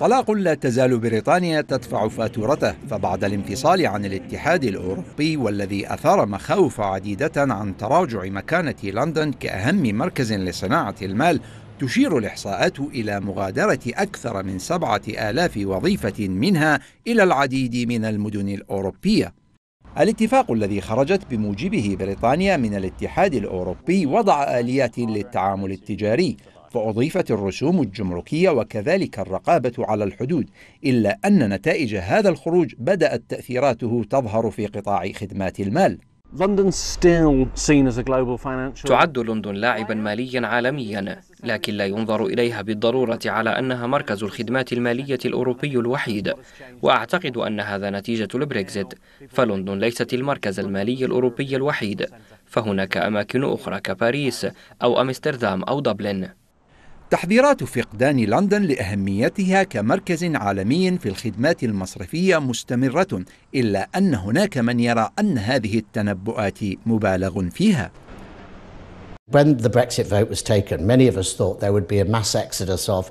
طلاق لا تزال بريطانيا تدفع فاتورته فبعد الانفصال عن الاتحاد الأوروبي والذي أثار مخاوف عديدة عن تراجع مكانة لندن كأهم مركز لصناعة المال تشير الإحصاءات إلى مغادرة أكثر من سبعة آلاف وظيفة منها إلى العديد من المدن الأوروبية. الاتفاق الذي خرجت بموجبه بريطانيا من الاتحاد الأوروبي وضع آليات للتعامل التجاري فأضيفت الرسوم الجمركية وكذلك الرقابة على الحدود إلا أن نتائج هذا الخروج بدأت تأثيراته تظهر في قطاع خدمات المال. تعد لندن لاعبا ماليا عالميا لكن لا ينظر إليها بالضرورة على أنها مركز الخدمات المالية الأوروبي الوحيد. وأعتقد أن هذا نتيجة البريكزيت فلندن ليست المركز المالي الأوروبي الوحيد. فهناك أماكن أخرى كباريس أو أمستردام أو دبلن. تحذيرات فقدان لندن لأهميتها كمركز عالمي في الخدمات المصرفية مستمرة إلا أن هناك من يرى أن هذه التنبؤات مبالغ فيها. When the Brexit vote was taken, many of us thought there would be a mass exodus of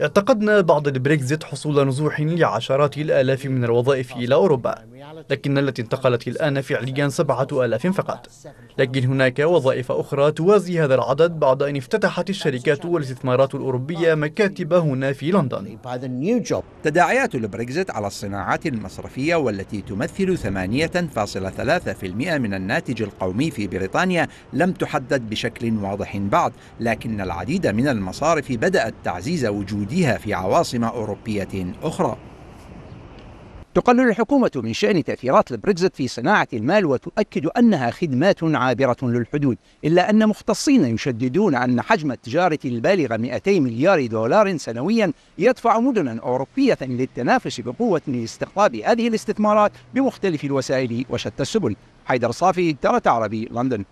اعتقدنا بعد البريكزيت حصول نزوح لعشرات الآلاف من الوظائف إلى أوروبا. لكن التي انتقلت الآن فعليا سبعة آلاف فقط. لكن هناك وظائف أخرى توازي هذا العدد بعد أن افتتحت الشركات والاستثمارات الأوروبية مكاتب هنا في لندن. تداعيات البريكزيت على الصناعات المصرفية والتي تمثل 8.3% من الناتج القومي في بريطانيا لم تحدد بشكل واضح بعد لكن العديد من المصارف بدأت تعزيز وجودها في عواصم أوروبية أخرى. تقلل الحكومة من شأن تأثيرات البريكزت في صناعة المال وتؤكد أنها خدمات عابرة للحدود إلا أن مختصين يشددون أن حجم التجارة البالغ 200 مليار دولار سنويا يدفع مدنا أوروبية للتنافس بقوة لاستقطاب هذه الاستثمارات بمختلف الوسائل وشتى السبل. حيدر صافي ترى عربي لندن.